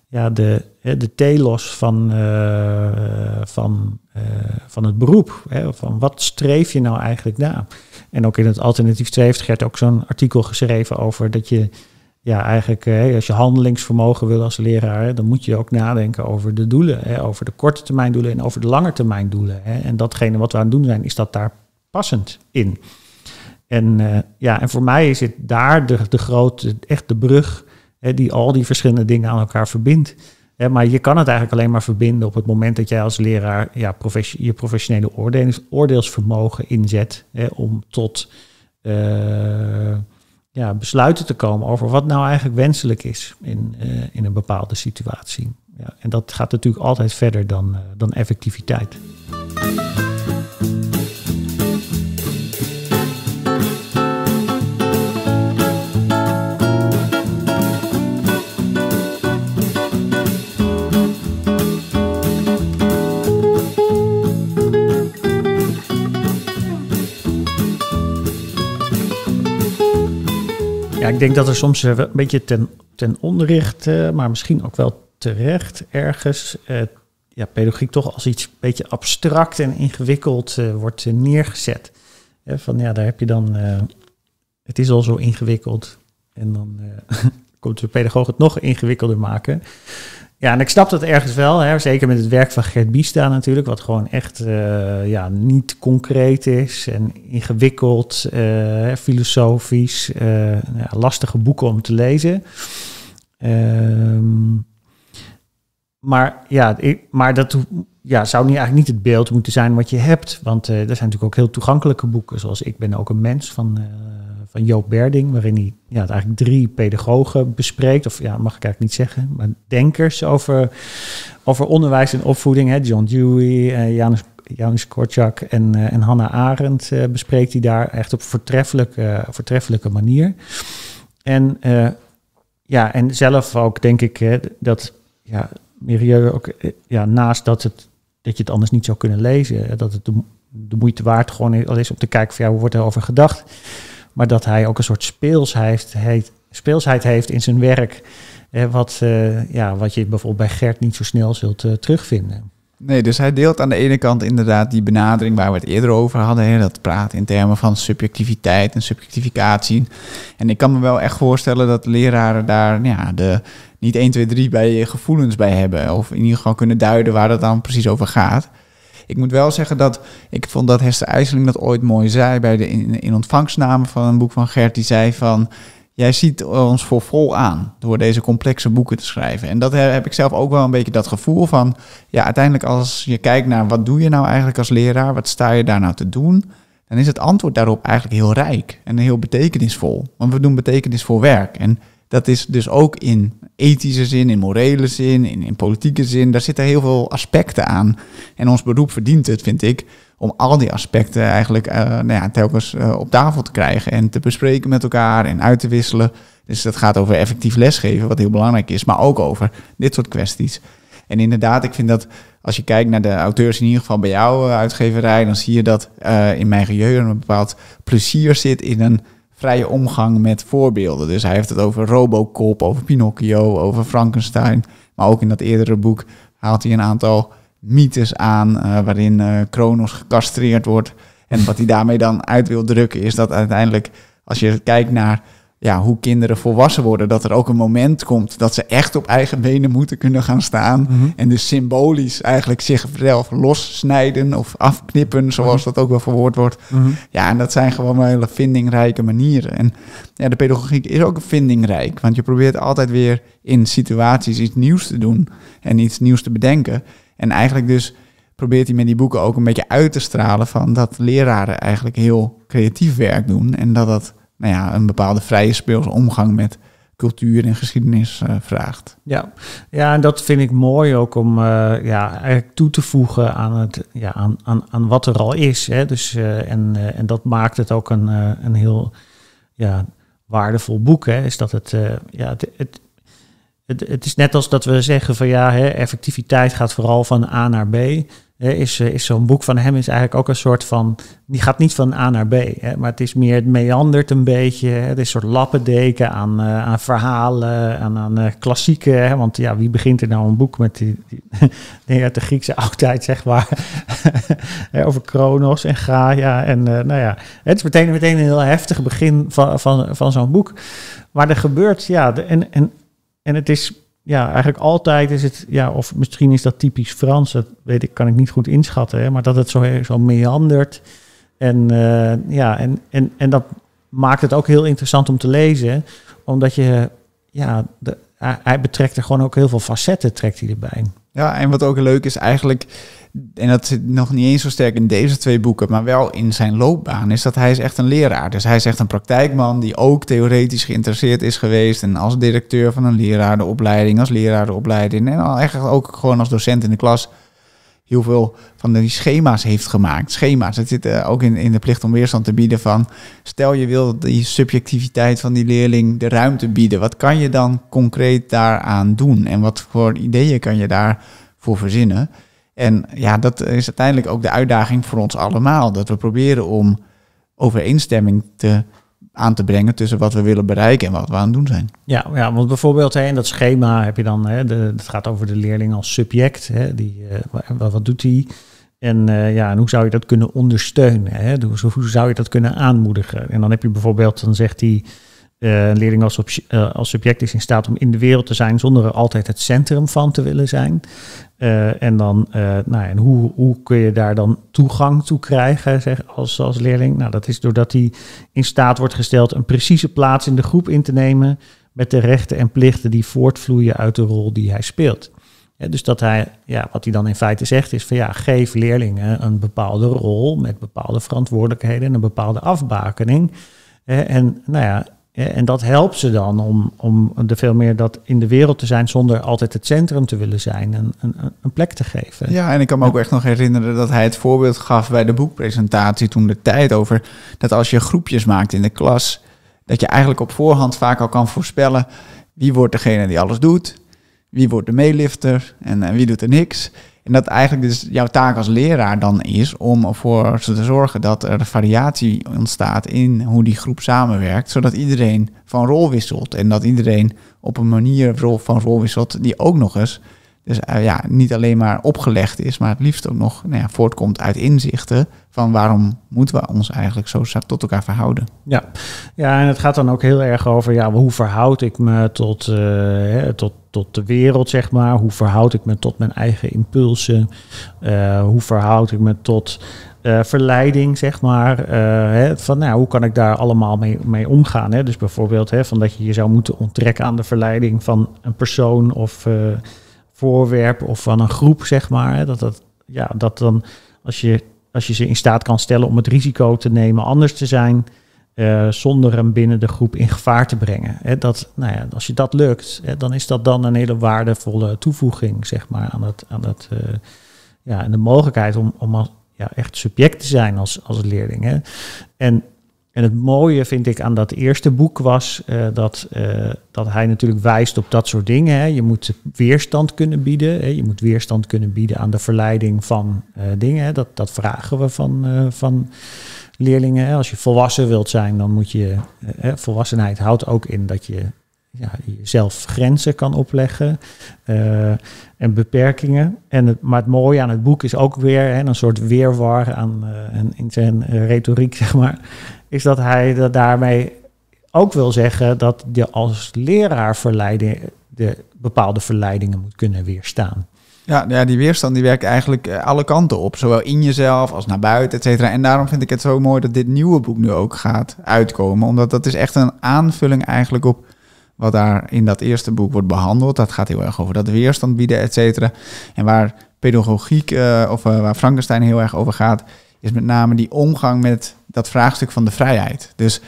ja, de, de telos van, van, van het beroep. Hè, van wat streef je nou eigenlijk na? En ook in het alternatief 2 heeft Gert ook zo'n artikel geschreven over dat je ja, eigenlijk hè, als je handelingsvermogen wil als leraar, dan moet je ook nadenken over de doelen. Hè, over de korte termijn doelen en over de lange termijn doelen. En datgene wat we aan het doen zijn, is dat daar passend in. En, uh, ja, en voor mij is het daar de, de grote, echt de brug die al die verschillende dingen aan elkaar verbindt. Maar je kan het eigenlijk alleen maar verbinden op het moment dat jij als leraar ja, je professionele oordeels, oordeelsvermogen inzet om tot uh, ja, besluiten te komen over wat nou eigenlijk wenselijk is in, uh, in een bepaalde situatie. Ja, en dat gaat natuurlijk altijd verder dan, dan effectiviteit. Ik denk dat er soms een beetje ten, ten onrecht, maar misschien ook wel terecht ergens, eh, ja, pedagogiek toch als iets een beetje abstract en ingewikkeld uh, wordt neergezet. Eh, van ja, daar heb je dan, het is al zo ingewikkeld en dan *laughs* komt de pedagoog het nog ingewikkelder maken. Ja, en ik snap dat ergens wel, hè, zeker met het werk van Gert Biesta natuurlijk, wat gewoon echt uh, ja, niet concreet is en ingewikkeld, uh, filosofisch, uh, ja, lastige boeken om te lezen. Um, maar ja, ik, maar dat ja, zou niet, eigenlijk niet het beeld moeten zijn wat je hebt. Want er zijn natuurlijk ook heel toegankelijke boeken, zoals Ik ben ook een mens van van Joop Berding, waarin hij ja, eigenlijk drie pedagogen bespreekt, of ja, mag ik eigenlijk niet zeggen, maar denkers over, over onderwijs en opvoeding. Hè. John Dewey, uh, Janus, Janus en, uh, en Hannah Arendt uh, bespreekt hij daar echt op voortreffelijke, voortreffelijke manier. En ja, en zelf ook denk ik dat ja, Mirieu ook ja, naast dat, het, dat je het anders niet zou kunnen lezen, dat het de, moeite waard gewoon is om te kijken van ja, hoe wordt er over gedacht maar dat hij ook een soort speelsheid heeft, speelsheid heeft in zijn werk. Eh, wat, uh, ja, wat je bijvoorbeeld bij Gert niet zo snel zult uh, terugvinden. Nee, dus hij deelt aan de ene kant inderdaad die benadering waar we het eerder over hadden. Hè, dat praten in termen van subjectiviteit en subjectificatie. En ik kan me wel echt voorstellen dat leraren daar ja, de, niet 1, 2, 3 bij gevoelens bij hebben. Of in ieder geval kunnen duiden waar het dan precies over gaat. Ik moet wel zeggen dat ik vond dat Hester IJsseling dat ooit mooi zei bij de in, in ontvangstname van een boek van Gert. Die zei van, jij ziet ons voor vol aan door deze complexe boeken te schrijven. En dat heb ik zelf ook wel een beetje dat gevoel van, ja, uiteindelijk als je kijkt naar wat doe je nou eigenlijk als leraar, wat sta je daar nou te doen, dan is het antwoord daarop eigenlijk heel rijk en heel betekenisvol. Want we doen betekenisvol werk. En dat is dus ook in ethische zin, in morele zin, in, in politieke zin. Daar zitten heel veel aspecten aan. En ons beroep verdient het, vind ik, om al die aspecten eigenlijk uh, nou ja, telkens uh, op tafel te krijgen en te bespreken met elkaar en uit te wisselen. Dus dat gaat over effectief lesgeven, wat heel belangrijk is, maar ook over dit soort kwesties. En inderdaad, ik vind dat als je kijkt naar de auteurs, in ieder geval bij jouw uh, uitgeverij, dan zie je dat in mijn geheugen een bepaald plezier zit in een vrije omgang met voorbeelden. Dus hij heeft het over Robocop, over Pinocchio, over Frankenstein. Maar ook in dat eerdere boek haalt hij een aantal mythes aan uh, waarin uh, Kronos gecastreerd wordt. En wat hij daarmee dan uit wil drukken is dat uiteindelijk, als je kijkt naar ja, hoe kinderen volwassen worden, dat er ook een moment komt dat ze echt op eigen benen moeten kunnen gaan staan. Mhm. En dus symbolisch eigenlijk zichzelf lossnijden of afknippen, zoals mhm. dat ook wel verwoord wordt. Mhm. Ja, en dat zijn gewoon hele vindingrijke manieren. En ja, de pedagogiek is ook vindingrijk, want je probeert altijd weer in situaties iets nieuws te doen en iets nieuws te bedenken. En eigenlijk dus probeert hij met die boeken ook een beetje uit te stralen van dat leraren eigenlijk heel creatief werk doen en dat dat nou ja, een bepaalde vrije speelse omgang met cultuur en geschiedenis uh, vraagt. Ja. ja, en dat vind ik mooi ook om uh, ja, toe te voegen aan, het, ja, aan, aan, aan wat er al is. Hè. Dus, uh, en, en dat maakt het ook een, een heel ja, waardevol boek. Hè. Is dat het, ja, het, het, het, het, is net als dat we zeggen van ja, hè, effectiviteit gaat vooral van A naar B. is, is zo'n boek van hem is eigenlijk ook een soort van, die gaat niet van A naar B, hè, maar het is meer, het meandert een beetje, hè, het is een soort lappendeken aan, aan verhalen, aan, aan klassieke, hè, want ja, wie begint er nou een boek met die, die *laughs* uit de Griekse *laughs* oudheid, zeg maar, *laughs* over Kronos en Gaia en nou ja, het is meteen, meteen een heel heftig begin van, van, van zo'n boek, maar er gebeurt, ja, de, en, en, en het is ja, eigenlijk altijd is het, ja, of misschien is dat typisch Frans, dat weet ik, kan ik niet goed inschatten, hè, maar dat het zo, zo meandert. En, uh, ja, en, en, en dat maakt het ook heel interessant om te lezen, omdat je, ja, de, hij betrekt er gewoon ook heel veel facetten, trekt hij erbij. Ja, en wat ook leuk is eigenlijk, en dat zit nog niet eens zo sterk in deze twee boeken, maar wel in zijn loopbaan, is dat hij is echt een leraar. Dus hij is echt een praktijkman die ook theoretisch geïnteresseerd is geweest. En als directeur van een leraar de opleiding, als leraar de opleiding. En eigenlijk ook gewoon als docent in de klas heel veel van die schema's heeft gemaakt. Schema's, het zit ook in, in de plicht om weerstand te bieden van... stel je wil die subjectiviteit van die leerling de ruimte bieden. Wat kan je dan concreet daaraan doen? En wat voor ideeën kan je daarvoor verzinnen? En ja, dat is uiteindelijk ook de uitdaging voor ons allemaal. Dat we proberen om overeenstemming te, aan te brengen tussen wat we willen bereiken en wat we aan het doen zijn. Ja, ja want bijvoorbeeld hè, in dat schema heb je dan, hè, de, het gaat over de leerling als subject. Hè, die, uh, wat, doet hij? En, uh, ja, en hoe zou je dat kunnen ondersteunen? Hè? Hoe zou je dat kunnen aanmoedigen? En dan heb je bijvoorbeeld, dan zegt hij, uh, een leerling als, als subject is in staat om in de wereld te zijn zonder er altijd het centrum van te willen zijn. Uh, en dan, nou, en hoe, hoe kun je daar dan toegang toe krijgen zeg, als, als leerling? Nou, dat is doordat hij in staat wordt gesteld een precieze plaats in de groep in te nemen met de rechten en plichten die voortvloeien uit de rol die hij speelt. Ja, dus dat hij, ja, wat hij dan in feite zegt is van ja, geef leerlingen een bepaalde rol met bepaalde verantwoordelijkheden en een bepaalde afbakening. En nou ja, en dat helpt ze dan om, om er veel meer dat in de wereld te zijn zonder altijd het centrum te willen zijn en een, een plek te geven. Ja, en ik kan me ook echt nog herinneren dat hij het voorbeeld gaf bij de boekpresentatie toen de tijd over dat als je groepjes maakt in de klas, dat je eigenlijk op voorhand vaak al kan voorspellen wie wordt degene die alles doet, wie wordt de meelifter en, en wie doet er niks. En dat eigenlijk dus jouw taak als leraar dan is om ervoor te zorgen dat er variatie ontstaat in hoe die groep samenwerkt, zodat iedereen van rol wisselt. En dat iedereen op een manier van rol wisselt die ook nog eens dus uh, ja, niet alleen maar opgelegd is, maar het liefst ook nog nou ja, voortkomt uit inzichten van waarom moeten we ons eigenlijk zo tot elkaar verhouden. Ja. ja, en het gaat dan ook heel erg over ja, hoe verhoud ik me tot, uh, tot, tot de wereld, zeg maar. Hoe verhoud ik me tot mijn eigen impulsen? Uh, hoe verhoud ik me tot verleiding, zeg maar. Hè, van nou, hoe kan ik daar allemaal mee, mee omgaan? Hè? Dus bijvoorbeeld hè, van dat je je zou moeten onttrekken aan de verleiding van een persoon of voorwerp of van een groep, zeg maar. Dat, dat, ja, dat dan als je, als je ze in staat kan stellen om het risico te nemen anders te zijn, uh, zonder hem binnen de groep in gevaar te brengen. Hè, dat, nou ja, als je dat lukt, hè, dan is dat dan een hele waardevolle toevoeging, zeg maar, aan het, aan het uh, ja, en de mogelijkheid om, om ja, echt subject te zijn als, als leerling. Hè. En en het mooie vind ik aan dat eerste boek was uh, dat, uh, dat hij natuurlijk wijst op dat soort dingen. Hè. Je moet weerstand kunnen bieden. Hè. Je moet weerstand kunnen bieden aan de verleiding van uh, dingen. Dat, dat vragen we van, van leerlingen. Als je volwassen wilt zijn, dan moet je. volwassenheid houdt ook in dat je ja, jezelf grenzen kan opleggen en beperkingen. En het, maar het mooie aan het boek is ook weer hè, een soort weerwar aan, in zijn retoriek, *laughs* zeg maar is dat hij dat daarmee ook wil zeggen dat je als leraar verleiding, de bepaalde verleidingen moet kunnen weerstaan. Ja, ja, die weerstand die werkt eigenlijk eh, alle kanten op. Zowel in jezelf als naar buiten, et cetera. En daarom vind ik het zo mooi dat dit nieuwe boek nu ook gaat uitkomen. Omdat dat is echt een aanvulling eigenlijk op wat daar in dat eerste boek wordt behandeld. Dat gaat heel erg over dat weerstand bieden, et cetera. En waar pedagogiek, uh, of uh, waar Frankenstein heel erg over gaat, is met name die omgang met dat vraagstuk van de vrijheid. Dus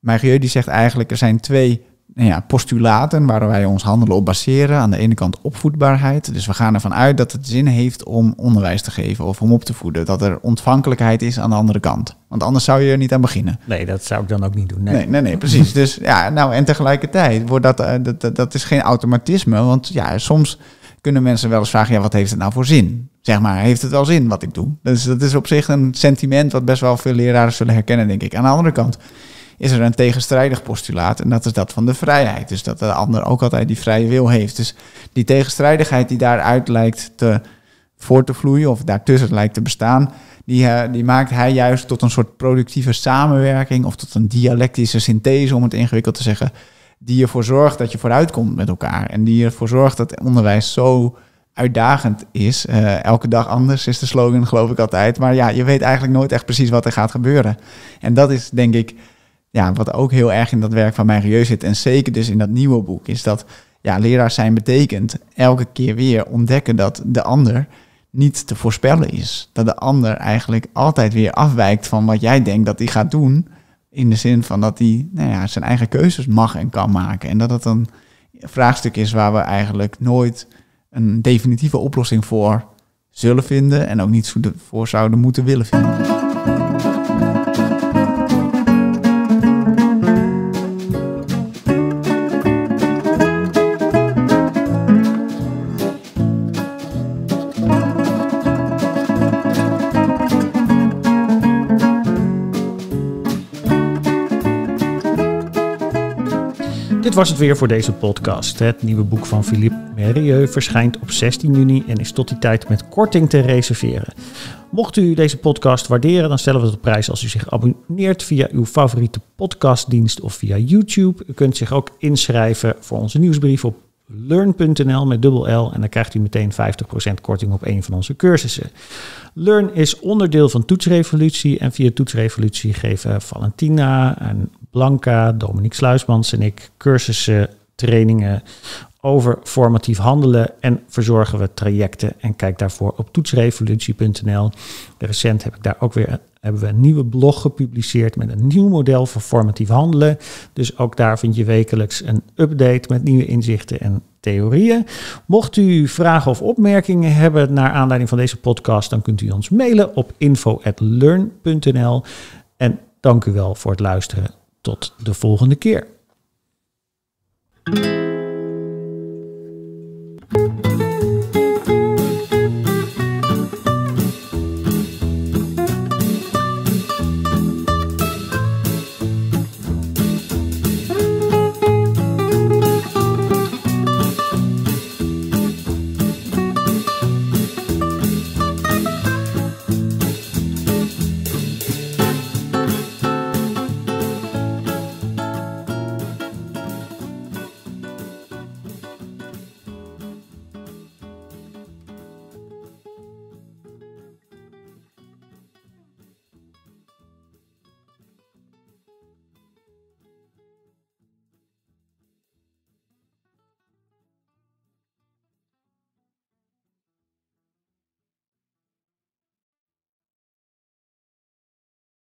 Maigrieu die zegt eigenlijk, er zijn twee nou ja, postulaten waar wij ons handelen op baseren. Aan de ene kant opvoedbaarheid. Dus we gaan ervan uit dat het zin heeft om onderwijs te geven of om op te voeden. Dat er ontvankelijkheid is aan de andere kant. Want anders zou je er niet aan beginnen. Nee, dat zou ik dan ook niet doen. Nee, nee, nee, nee precies. dus ja, nou en tegelijkertijd wordt dat, uh, dat, dat, dat is geen automatisme. Want ja, soms kunnen mensen wel eens vragen, ja, wat heeft het nou voor zin? Zeg maar, heeft het wel zin wat ik doe? Dus dat is op zich een sentiment wat best wel veel leraren zullen herkennen, denk ik. Aan de andere kant is er een tegenstrijdig postulaat en dat is dat van de vrijheid. Dus dat de ander ook altijd die vrije wil heeft. Dus die tegenstrijdigheid die daaruit lijkt te voor te vloeien of daartussen lijkt te bestaan, die, uh, die maakt hij juist tot een soort productieve samenwerking of tot een dialectische synthese, om het ingewikkeld te zeggen, die ervoor zorgt dat je vooruitkomt met elkaar en die ervoor zorgt dat onderwijs zo uitdagend is. Uh, elke dag anders is de slogan, geloof ik altijd. Maar ja, je weet eigenlijk nooit echt precies wat er gaat gebeuren. En dat is denk ik, ja, wat ook heel erg in dat werk van mijn Rieu zit. En zeker dus in dat nieuwe boek, is dat ja, leraar zijn betekent elke keer weer ontdekken dat de ander niet te voorspellen is. Dat de ander eigenlijk altijd weer afwijkt van wat jij denkt dat hij gaat doen. In de zin van dat hij nou ja, zijn eigen keuzes mag en kan maken. En dat het een vraagstuk is waar we eigenlijk nooit een definitieve oplossing voor zullen vinden. En ook niet voor zouden moeten willen vinden. Was het weer voor deze podcast. Het nieuwe boek van Philippe Merieux verschijnt op 16 juni en is tot die tijd met korting te reserveren. Mocht u deze podcast waarderen, dan stellen we het op prijs als u zich abonneert via uw favoriete podcastdienst of via YouTube. U kunt zich ook inschrijven voor onze nieuwsbrief op learn.nl met dubbel L en dan krijgt u meteen 50% korting op een van onze cursussen. Learn is onderdeel van Toetsrevolutie en via Toetsrevolutie geven Valentina en Blanca, Dominique Sluismans en ik cursussen, trainingen over formatief handelen en verzorgen we trajecten. En kijk daarvoor op toetsrevolutie.nl. Recent heb ik daar ook weer hebben we een nieuwe blog gepubliceerd met een nieuw model voor formatief handelen. Dus ook daar vind je wekelijks een update met nieuwe inzichten en theorieën. Mocht u vragen of opmerkingen hebben naar aanleiding van deze podcast, dan kunt u ons mailen op info@learn.nl. En dank u wel voor het luisteren. Tot de volgende keer.